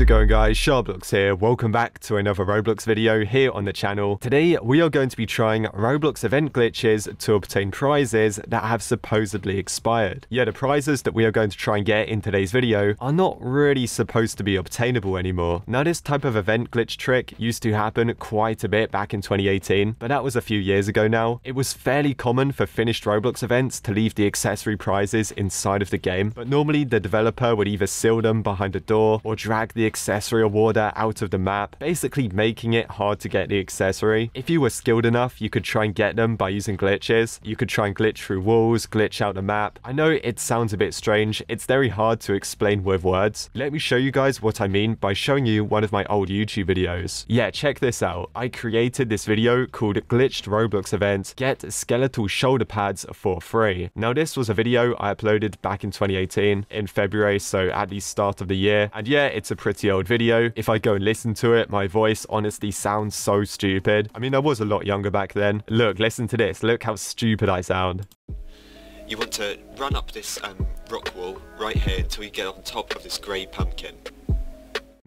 How's it going guys? SharkBlox here. Welcome back to another Roblox video here on the channel. Today we are going to be trying Roblox event glitches to obtain prizes that have supposedly expired. Yeah, the prizes that we are going to try and get in today's video are not really supposed to be obtainable anymore. Now this type of event glitch trick used to happen quite a bit back in 2018, but that was a few years ago now. It was fairly common for finished Roblox events to leave the accessory prizes inside of the game, but normally the developer would either seal them behind a door or drag the accessory awarder out of the map, basically making it hard to get the accessory. If you were skilled enough, you could try and get them by using glitches. You could try and glitch through walls, glitch out the map. I know it sounds a bit strange. It's very hard to explain with words. Let me show you guys what I mean by showing you one of my old YouTube videos. Yeah, check this out. I created this video called Glitched Roblox Event Get Skeletal Shoulder Pads for Free. Now this was a video I uploaded back in 2018 in February, so at the start of the year. And yeah, it's a pretty old video. If I go and listen to it, my voice honestly sounds so stupid. I mean, I was a lot younger back then. Look, listen to this. Look how stupid I sound. You want to run up this um, rock wall right here until you get on top of this grey pumpkin.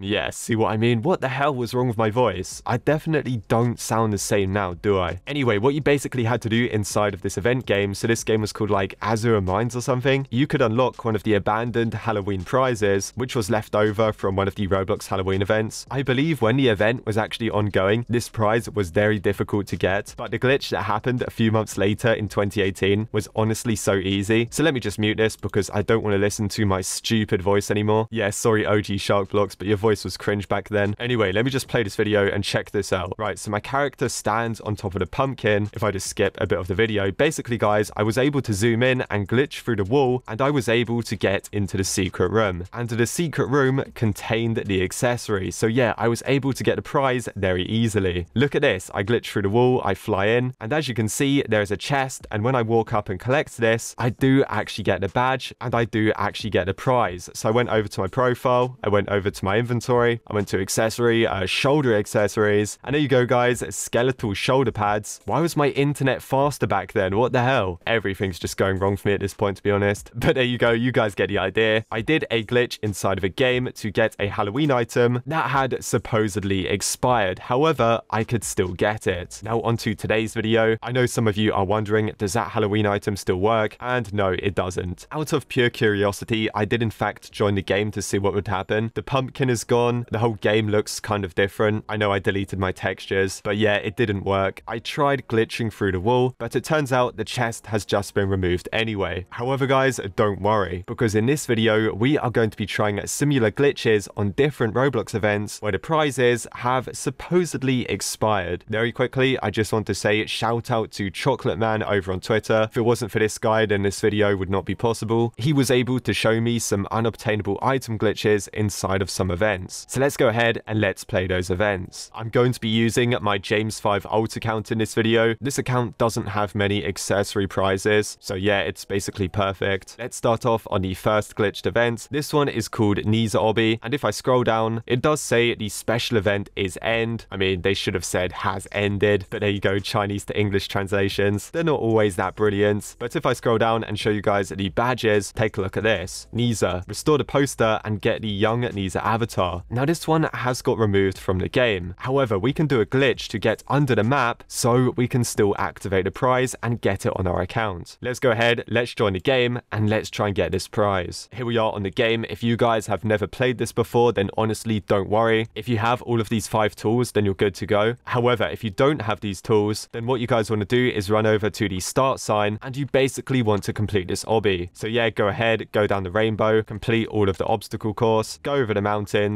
Yeah, see what I mean? What the hell was wrong with my voice? I definitely don't sound the same now, do I? Anyway, what you basically had to do inside of this event game, so this game was called like Azure Mines or something, you could unlock one of the abandoned Halloween prizes, which was left over from one of the Roblox Halloween events. I believe when the event was actually ongoing, this prize was very difficult to get, but the glitch that happened a few months later in 2018 was honestly so easy. So let me just mute this because I don't want to listen to my stupid voice anymore. Yeah, sorry OG SharkBlox, but your voice was cringe back then. Anyway, let me just play this video and check this out. Right, so my character stands on top of the pumpkin. If I just skip a bit of the video, basically guys, I was able to zoom in and glitch through the wall and I was able to get into the secret room. And the secret room contained the accessory. So yeah, I was able to get the prize very easily. Look at this. I glitch through the wall, I fly in, and as you can see, there's a chest. And when I walk up and collect this, I do actually get the badge and I do actually get the prize. So I went over to my profile, I went over to my inventory, inventory. I went to accessory, uh, shoulder accessories. And there you go, guys. Skeletal shoulder pads. Why was my internet faster back then? What the hell? Everything's just going wrong for me at this point, to be honest. But there you go. You guys get the idea. I did a glitch inside of a game to get a Halloween item that had supposedly expired. However, I could still get it. Now, onto today's video. I know some of you are wondering, does that Halloween item still work? And no, it doesn't. Out of pure curiosity, I did in fact join the game to see what would happen. The pumpkin is gone. The whole game looks kind of different. I know I deleted my textures, but yeah, it didn't work. I tried glitching through the wall, but it turns out the chest has just been removed anyway. However, guys, don't worry, because in this video, we are going to be trying similar glitches on different Roblox events where the prizes have supposedly expired. Very quickly, I just want to say shout out to Chocolate Man over on Twitter. If it wasn't for this guy, then this video would not be possible. He was able to show me some unobtainable item glitches inside of some events events. So let's go ahead and let's play those events. I'm going to be using my James 5 alt account in this video. This account doesn't have many accessory prizes, so yeah, it's basically perfect. Let's start off on the first glitched event. This one is called Nezha Obby, and if I scroll down, it does say the special event is end. I mean, they should have said has ended, but there you go, Chinese to English translations. They're not always that brilliant, but if I scroll down and show you guys the badges, take a look at this. Nezha, restore the poster and get the young Nezha avatar. Now this one has got removed from the game. However, we can do a glitch to get under the map so we can still activate the prize and get it on our account. Let's go ahead, let's join the game and let's try and get this prize. Here we are on the game. If you guys have never played this before, then honestly don't worry. If you have all of these five tools, then you're good to go. However, if you don't have these tools, then what you guys want to do is run over to the start sign and you basically want to complete this obby. So yeah, go ahead, go down the rainbow, complete all of the obstacle course, go over the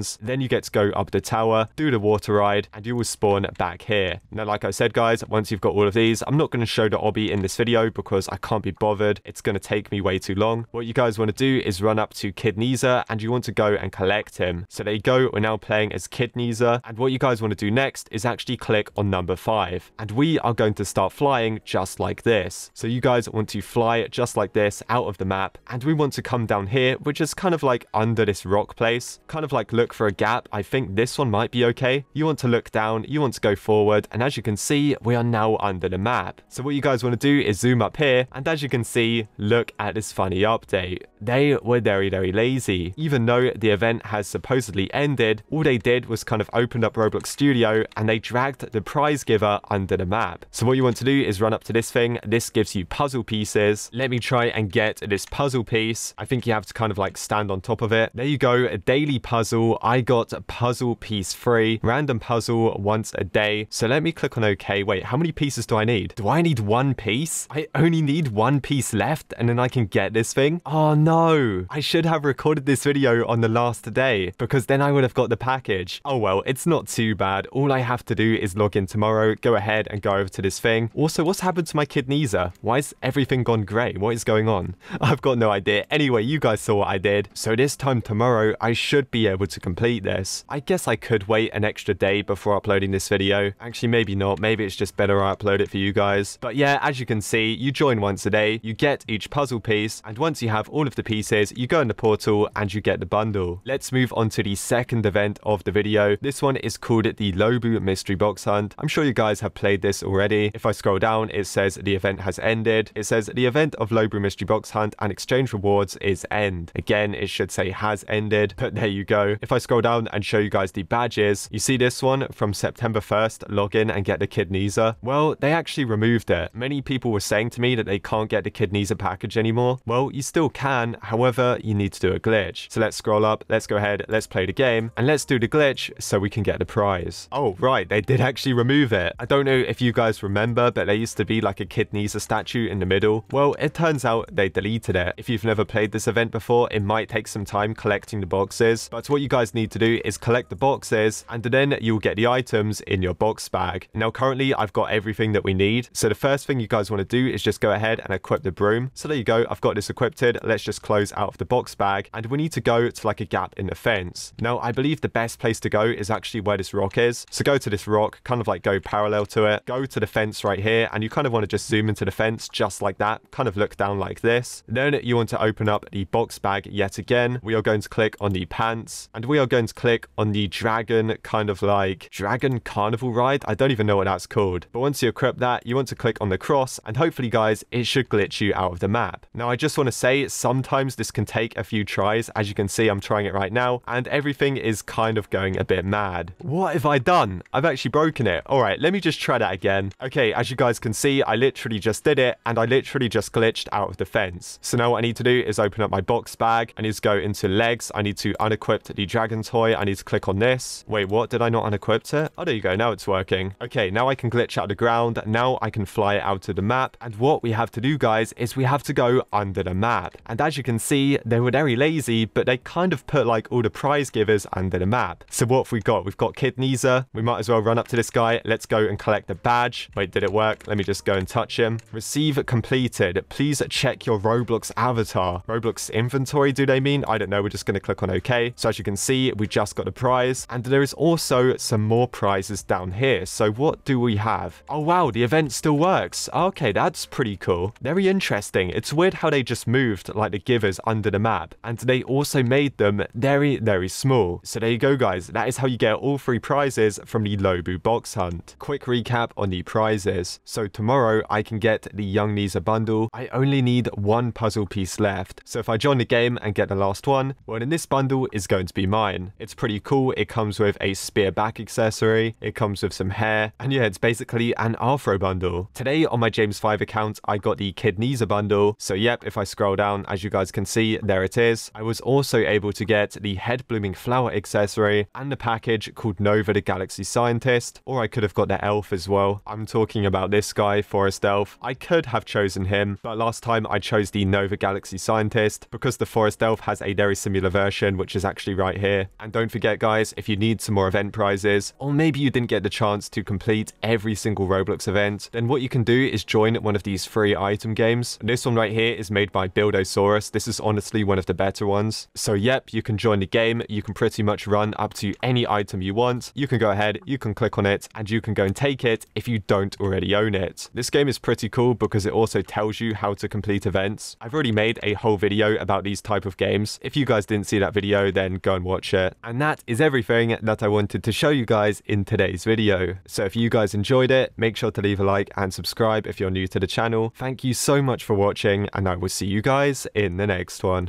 then you get to go up the tower, do the water ride, and you will spawn back here. Now, like I said, guys, once you've got all of these, I'm not going to show the obby in this video because I can't be bothered. It's going to take me way too long. What you guys want to do is run up to Kid Nezha and you want to go and collect him. So there you go. We're now playing as Kid Nezha. And what you guys want to do next is actually click on number five. And we are going to start flying just like this. So you guys want to fly just like this out of the map. And we want to come down here, which is kind of like under this rock place. Kind of like look for a gap, I think this one might be okay. You want to look down, you want to go forward, and as you can see, we are now under the map. So what you guys want to do is zoom up here, and as you can see, look at this funny update. They were very, very lazy. Even though the event has supposedly ended, all they did was kind of opened up Roblox Studio and they dragged the prize giver under the map. So what you want to do is run up to this thing. This gives you puzzle pieces. Let me try and get this puzzle piece. I think you have to kind of like stand on top of it. There you go, a daily puzzle. I got a puzzle piece free, random puzzle once a day. So let me click on OK. Wait, how many pieces do I need? Do I need one piece? I only need one piece left and then I can get this thing. Oh no, I should have recorded this video on the last day because then I would have got the package. Oh well, it's not too bad. All I have to do is log in tomorrow, go ahead and go over to this thing. Also, what's happened to my Kid Nezha? Why is everything gone grey? What is going on? I've got no idea. Anyway, you guys saw what I did. So this time tomorrow, I should be able to complete this. I guess I could wait an extra day before uploading this video. Actually, maybe not. Maybe it's just better I upload it for you guys. But yeah, as you can see, you join once a day, you get each puzzle piece, and once you have all of the pieces, you go in the portal and you get the bundle. Let's move on to the second event of the video. This one is called the Lobu Mystery Box Hunt. I'm sure you guys have played this already. If I scroll down, it says the event has ended. It says the event of Lobu Mystery Box Hunt and exchange rewards is end. Again, it should say has ended, but there you go. If I scroll down and show you guys the badges, you see this one from September 1st, log in and get the Kid Nezha. Well, they actually removed it. Many people were saying to me that they can't get the Kid Nezha package anymore. Well, you still can, however, you need to do a glitch. So let's scroll up, let's go ahead, let's play the game, and let's do the glitch so we can get the prize. Oh, right, they did actually remove it. I don't know if you guys remember, but there used to be like a Kid Nezha statue in the middle. Well, it turns out they deleted it. If you've never played this event before, it might take some time collecting the boxes, but what you guys need to do is collect the boxes, and then you'll get the items in your box bag. Now, currently, I've got everything that we need. So the first thing you guys want to do is just go ahead and equip the broom. So there you go. I've got this equipped. Let's just close out of the box bag, and we need to go to like a gap in the fence. Now, I believe the best place to go is actually where this rock is. So go to this rock, kind of like go parallel to it, go to the fence right here, and you kind of want to just zoom into the fence just like that, kind of look down like this. Then you want to open up the box bag yet again. We are going to click on the pants, and we are going to click on the dragon kind of like dragon carnival ride. I don't even know what that's called. But once you equip that, you want to click on the cross, and hopefully, guys, it should glitch you out of the map. Now, I just want to say sometimes this can take a few tries. As you can see, I'm trying it right now, and everything is kind of going a bit mad. What have I done? I've actually broken it. All right, let me just try that again. Okay, as you guys can see, I literally just did it, and I literally just glitched out of the fence. So now what I need to do is open up my box bag. I need to go into legs. I need to unequip the dragon toy. I need to click on this. Wait, what? Did I not unequip it? Oh, there you go. Now it's working. Okay, now I can glitch out of the ground. Now I can fly out to the map. And what we have to do, guys, is we have to go under the map. And as you can see, they were very lazy, but they kind of put like all the prize givers under the map. So what have we got? We've got Kid Nezha. We might as well run up to this guy. Let's go and collect the badge. Wait, did it work? Let me just go and touch him. Receive completed. Please check your Roblox avatar. Roblox inventory, do they mean? I don't know. We're just going to click on OK. So as you can see, we just got a prize. And there is also some more prizes down here. So what do we have? Oh, wow. The event still works. Okay, that's pretty cool. Very interesting. It's weird how they just moved like the givers under the map. And they also made them very, very small. So there you go, guys. That is how you get all three prizes from the Lobu box hunt. Quick recap on the prizes. So tomorrow I can get the Young Nezha bundle. I only need one puzzle piece left. So if I join the game and get the last one, well then this bundle is going to be mine. It's pretty cool. It comes with a spear back accessory. It comes with some hair. And yeah, it's basically an Afro bundle. Today on my James 5 account, I got the Kid Nezha bundle. So yep, if I scroll down, as you guys can see, there it is. I was also able to get the head blooming flower accessory and the package called Nova the Galaxy Scientist, or I could have got the elf as well. I'm talking about this guy, Forest Elf. I could have chosen him, but last time I chose the Nova Galaxy Scientist because the Forest Elf has a very similar version, which is actually right here. And don't forget, guys, if you need some more event prizes, or maybe you didn't get the chance to complete every single Roblox event, then what you can do is join one of these free item games. This one right here is made by Buildosaurus. This is honestly one of the better ones. So yep, you can join the game. You can pretty much run up to any item you want. You can go ahead, you can click on it, and you can go and take it if you don't already own it. This game is pretty cool because it also tells you how to complete events. I've already made a whole video about these type of games. If you guys didn't see that video, then go and watch it. And that is everything that I wanted to show you guys in today's video. So if you guys enjoyed it, make sure to leave a like and subscribe if you're new to the channel. Thank you so much for watching, and I will see you guys in the next one.